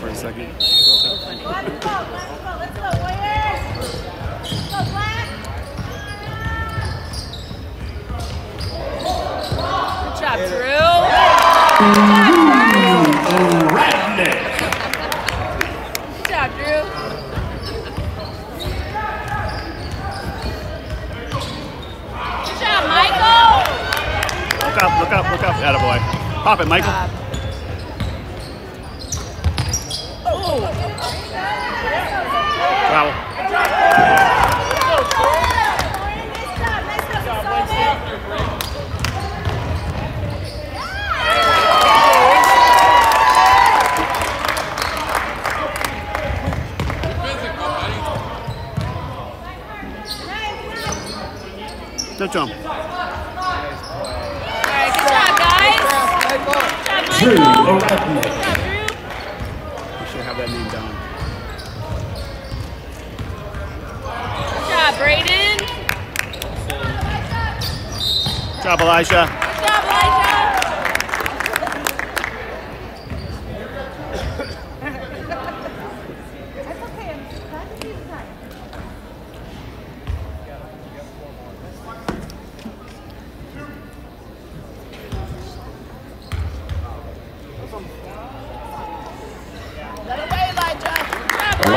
for a second. Good job, Drew. Radnick. Good job, Drew. Good job, Michael. Look up, look up, look up. Attaboy. Pop it, Michael. Good job. All right, good job, guys. Good Drew job, Michael. Good job, Drew. We should have that name down. Good job, Braden. Good job, Elijah. Good job, Elijah.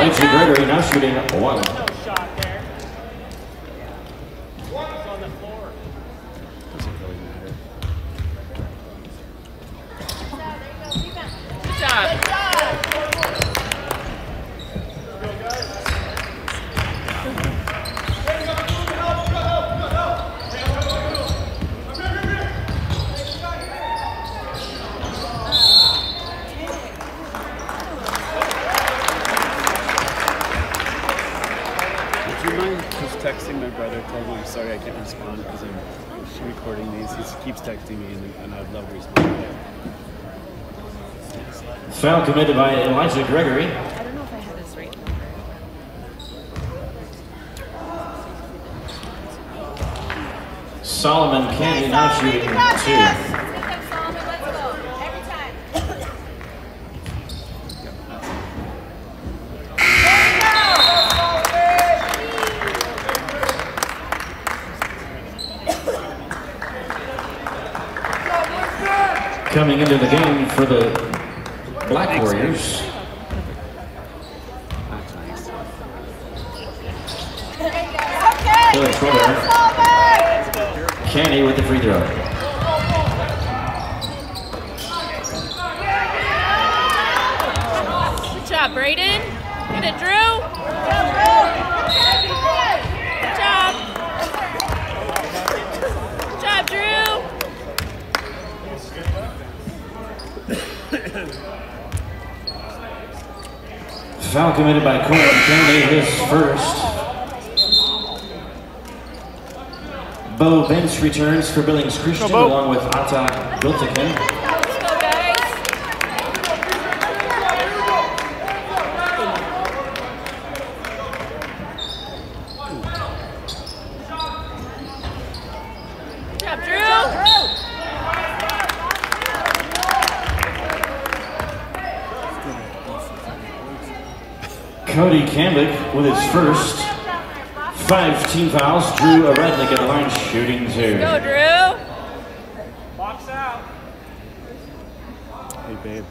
19 Gregory now shooting one. Recording. He keeps texting me and, and I'd love to respond. Foul committed by Elijah Gregory. I don't know if I have his right number. Solomon Candy now shooting two. Coming into the game for the Black Warriors, That's nice. Taylor Schroeder. Candy with the free throw. Good job, Braden. Get it, Drew. Foul committed by Corin Kennedy, his first. Bo Bench returns for Billings Christian along with Ata Biltikin. Let's go, guys. Good job, Drew. Cody Cambick with his first. Five team fouls. Drew Ouradnik at the line shooting two. Go, Drew. Box out. Hey, babe.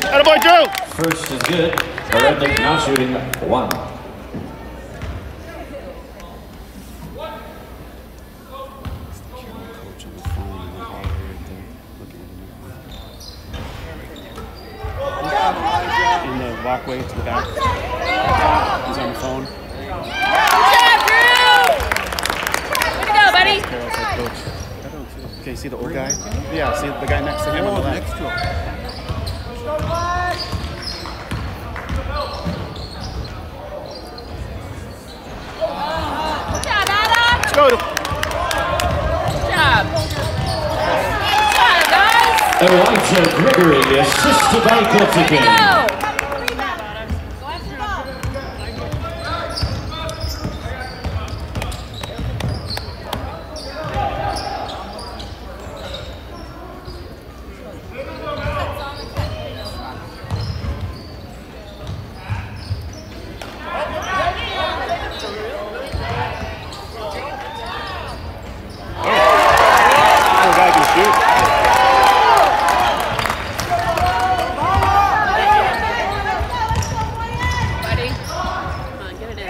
Attaboy, Drew! First is good. Ouradnik now shooting one. Him. In the to the back. He's on the phone. Good job, Drew. Way to go, buddy. Carol said, Coach. I don't see. Okay, see the old guy? Yeah, see the guy next to him on the oh, left. Next to him. Good job, Adam. Let's go. Good job. Good job, guys. Elijah Gregory assisted by Way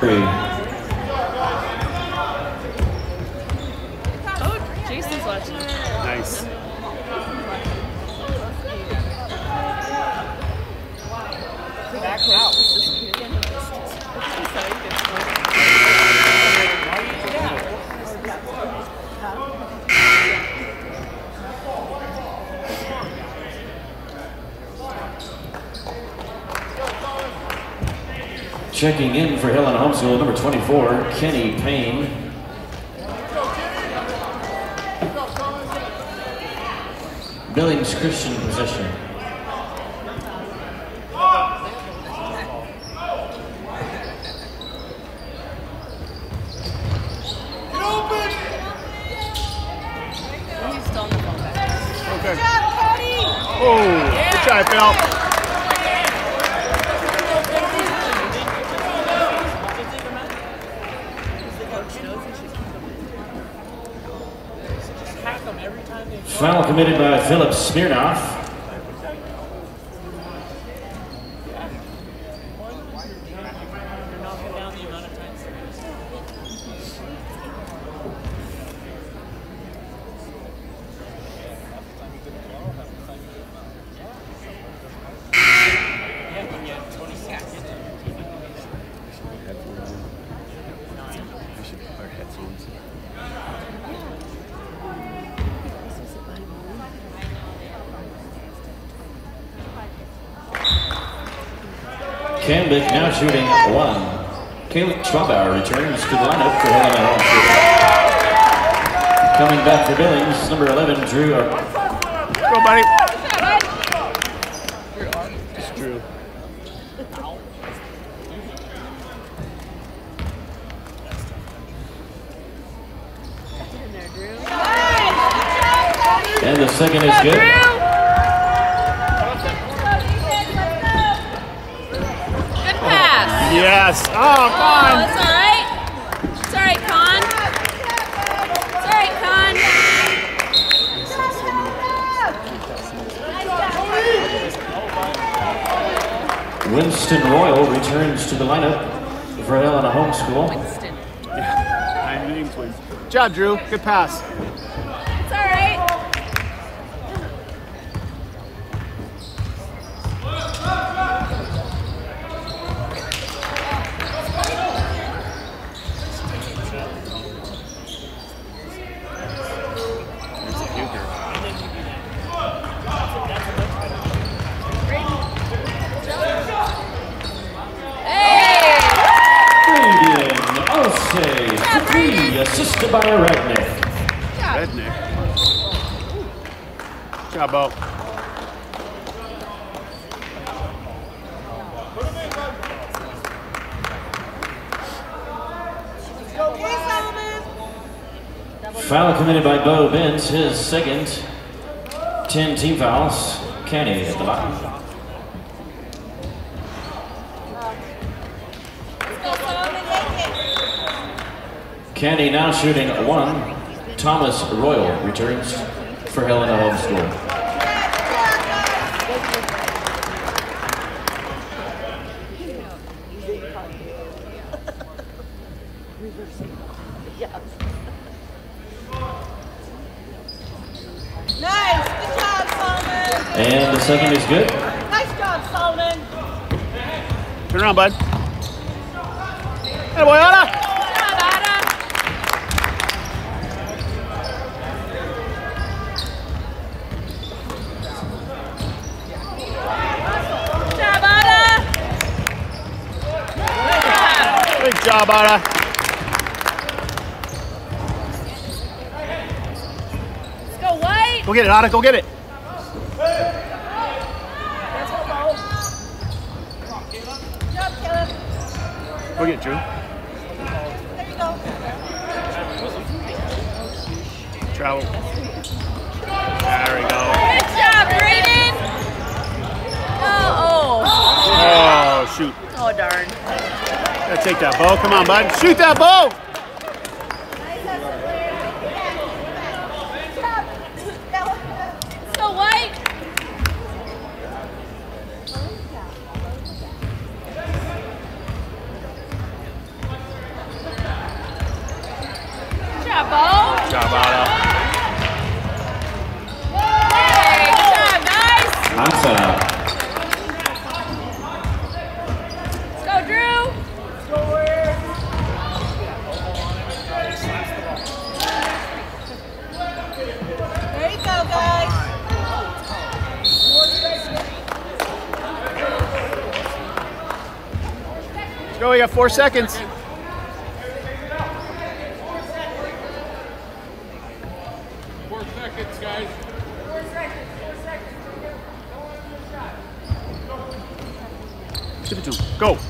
Three. Oh, Jason's watching. Nice. Checking in for Helena Homeschool, number 24, Kenny Payne. Billings Christian possession. He's still on the phone back. Okay. Oh, good try, Phil. Foul committed by Philip Smirnoff. Cambic now shooting one. Caleb Schwabauer returns to the lineup for Helena. Coming back for Billings, number 11, Drew. Go, buddy. It's Drew. In there, Drew. And the second is. Good pass. Yes. Oh, Oh, fine. that's all right. It's all right, Con. It's all right, Con. Winston Royal returns to the lineup for Helena Homeschool. Winston. I'm meeting twins. Good job, Drew. Good pass. It's all right. There's a puker. Hey! Brayden Osei, for three, assisted by Rednick. Redneck. Good job, Bo. Foul committed by Bo Benz, his second. 10 team fouls. Kenny at the line. Kenny now shooting one. Thomas Royal returns for Helena Homeschool. Nice. Good job, Solomon. And the second is good. Nice job, Solomon. Turn around, bud. Hey, boy, Anna. Good job, Ada. Good job, Ada. Good job. Good. Let's go, White. Go get it, Ada. Go get it. Go get Drew. There you go. Travel. There we go. Good job, Brayden. Oh. Oh, shoot. Oh, darn. Gotta take that bow. Come on, bud. Shoot that bow. Guys. Let's go, Drew. There you go, guys. Let's go. We got four seconds. Four seconds, guys. Give it to him. Go.